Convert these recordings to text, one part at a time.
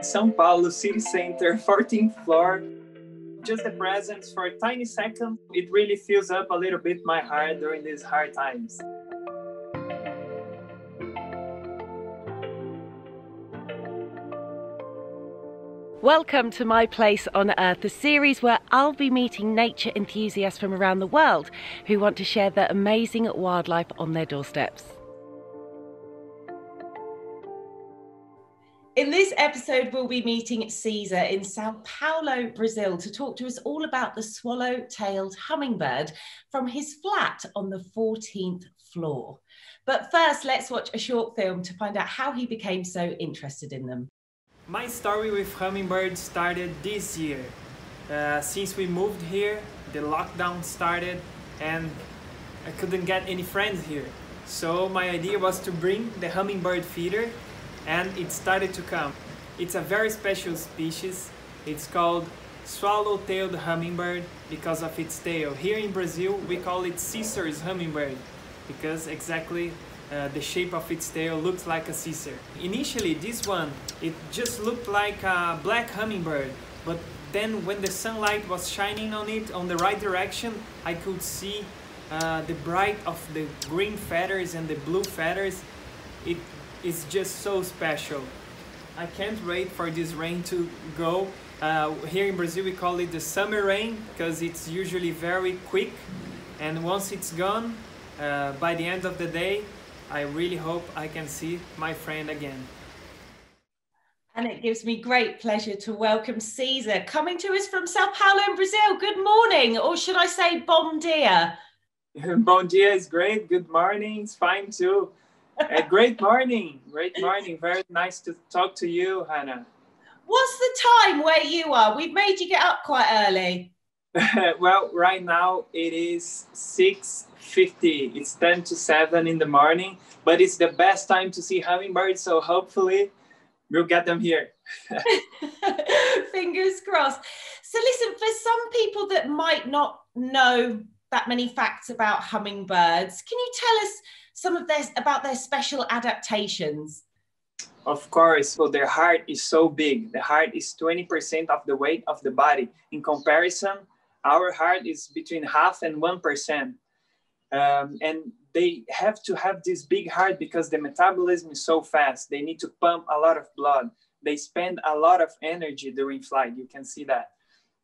São Paulo city center, 14th floor. Just the presence for a tiny second, it really fills up a little bit my heart during these hard times. Welcome to My Place on Earth, a series where I'll be meeting nature enthusiasts from around the world who want to share their amazing wildlife on their doorsteps. Episode, we'll be meeting Cesar in Sao Paulo, Brazil, to talk to us all about the swallow tailed hummingbird from his flat on the 14th floor. But first, let's watch a short film to find out how he became so interested in them. My story with hummingbirds started this year. Uh, since we moved here, the lockdown started and I couldn't get any friends here. So my idea was to bring the hummingbird feeder and it started to come. It's a very special species. It's called swallow-tailed hummingbird because of its tail. Here in Brazil, we call it Caesar's hummingbird because exactly uh, the shape of its tail looks like a Caesar. Initially, this one, it just looked like a black hummingbird, but then when the sunlight was shining on it on the right direction, I could see uh, the bright of the green feathers and the blue feathers. It is just so special. I can't wait for this rain to go. Uh, here in Brazil, we call it the summer rain because it's usually very quick. And once it's gone, uh, by the end of the day, I really hope I can see my friend again. And it gives me great pleasure to welcome Cesar coming to us from Sao Paulo in Brazil. Good morning, or should I say bom dia? Bom dia is great. Good morning is fine too. Uh, great morning. Great morning. Very nice to talk to you, Hannah. What's the time where you are? We've made you get up quite early. well, right now it is 6.50. It's 10 to 7 in the morning, but it's the best time to see hummingbirds, so hopefully we'll get them here. Fingers crossed. So listen, for some people that might not know that many facts about hummingbirds, can you tell us some of their about their special adaptations? Of course. So their heart is so big. The heart is 20% of the weight of the body. In comparison, our heart is between half and 1%. Um, and they have to have this big heart because the metabolism is so fast. They need to pump a lot of blood. They spend a lot of energy during flight. You can see that.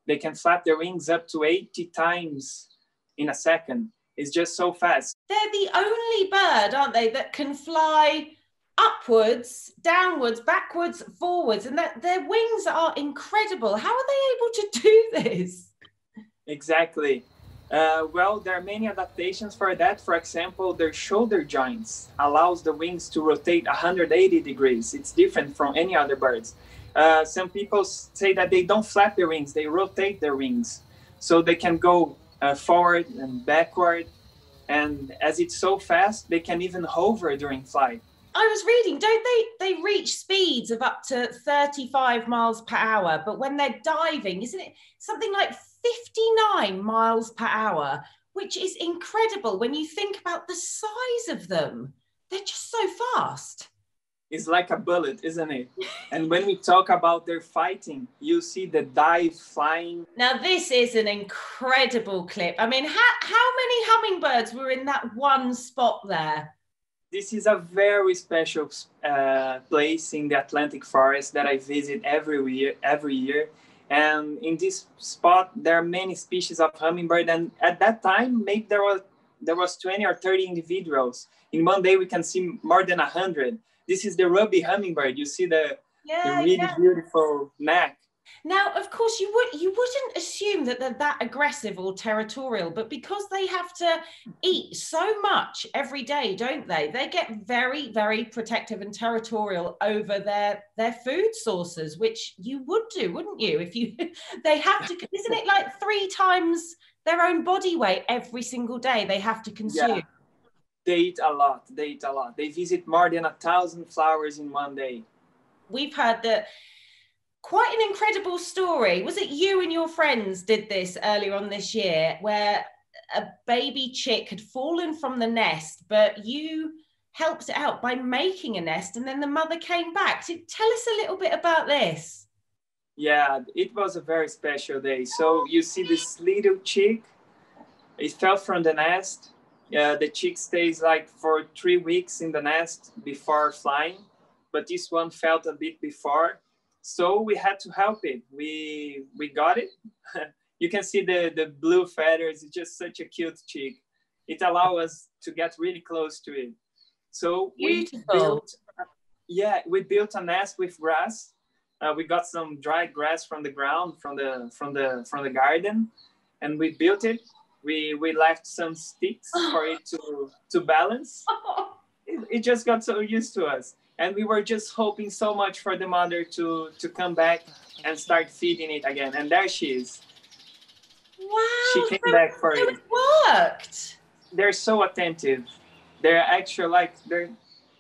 They can flap their wings up to 80 times in a second. It's just so fast. They're the only bird, aren't they, that can fly upwards, downwards, backwards, forwards, and that their wings are incredible. How are they able to do this? Exactly. Uh, well, there are many adaptations for that. For example, their shoulder joints allows the wings to rotate 180 degrees. It's different from any other birds. Uh, some people say that they don't flap their wings; they rotate their wings, so they can go uh, forward and backward. And as it's so fast, they can even hover during flight. I was reading, don't they? They reach speeds of up to 35 miles per hour, but when they're diving, isn't it something like 59 miles per hour, which is incredible when you think about the size of them. They're just so fast. It's like a bullet, isn't it? and when we talk about their fighting, you see the dive flying. Now, this is an incredible clip. I mean, how, how many hummingbirds were in that one spot there? this is a very special uh, place in the Atlantic forest that I visit every year. Every year, and in this spot, there are many species of hummingbird. And at that time, maybe there was there was 20 or 30 individuals. In one day, we can see more than 100. This is the ruby hummingbird. You see the, yeah, the really yeah. beautiful neck. Now, of course, you would you wouldn't assume that they're that aggressive or territorial, but because they have to eat so much every day, don't they? They get very, very protective and territorial over their their food sources, which you would do, wouldn't you? If you they have to, isn't it like three times their own body weight every single day they have to consume? Yeah. They eat a lot. They eat a lot. They visit more than a thousand flowers in one day. We've heard that quite an incredible story. Was it you and your friends did this earlier on this year where a baby chick had fallen from the nest, but you helped it out by making a nest and then the mother came back. So tell us a little bit about this. Yeah, it was a very special day. So you see this little chick, it fell from the nest. Yeah, the chick stays like for three weeks in the nest before flying, but this one felt a bit before. So we had to help it. We we got it. you can see the, the blue feathers. It's just such a cute chick. It allowed us to get really close to it. So Beautiful. we built, yeah, we built a nest with grass. Uh, we got some dry grass from the ground, from the from the from the garden, and we built it. We we left some sticks for it to to balance. It, it just got so used to us, and we were just hoping so much for the mother to to come back and start feeding it again. And there she is. Wow. She came so- back for so it. it worked. they're so attentive. They're actually like they're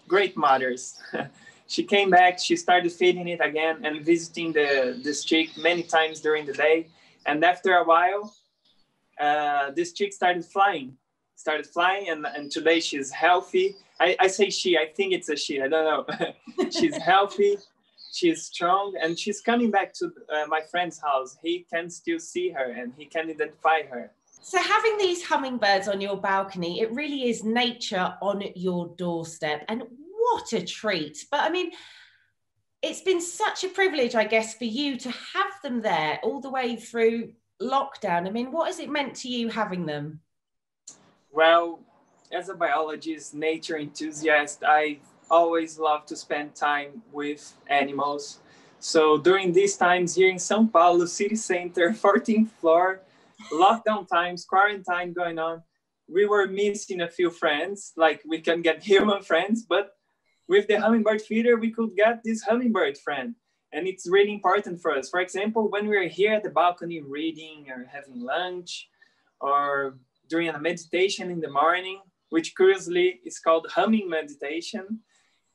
great mothers. she came back, she started feeding it again and visiting the this chick many times during the day. And after a while, uh, this chick started flying, started flying, and, and today she's healthy. I, I say she, I think it's a she, I don't know. she's healthy, she's strong, and she's coming back to uh, my friend's house. He can still see her and he can identify her. So having these hummingbirds on your balcony, it really is nature on your doorstep. And what a treat. But I mean, it's been such a privilege, I guess, for you to have them there all the way through lockdown. I mean, what has it meant to you having them? Well, as a biologist, nature enthusiast, I always love to spend time with animals. So during these times here in São Paulo city center, 14th floor, lockdown times, quarantine going on, we were missing a few friends. Like we can get human friends, but with the hummingbird feeder, we could get this hummingbird friend. And it's really important for us. For example, when we're here at the balcony reading or having lunch or during a meditation in the morning, which curiously is called humming meditation.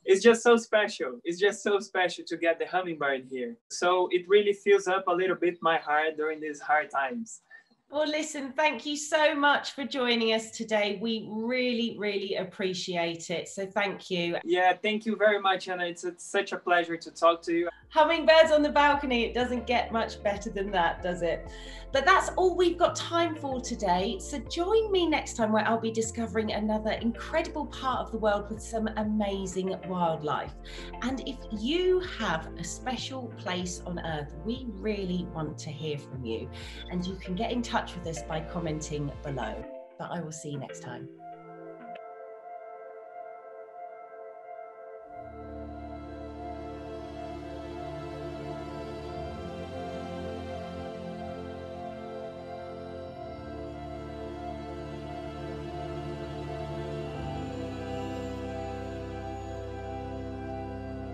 It's just so special. It's just so special to get the hummingbird here. So it really fills up a little bit my heart during these hard times. Well, listen, thank you so much for joining us today. We really, really appreciate it. So thank you. Yeah, thank you very much, Anna. It's, it's such a pleasure to talk to you. Hummingbirds on the balcony, it doesn't get much better than that, does it? But that's all we've got time for today. So join me next time where I'll be discovering another incredible part of the world with some amazing wildlife. And if you have a special place on earth, we really want to hear from you. And you can get in touch with us by commenting below. But I will see you next time.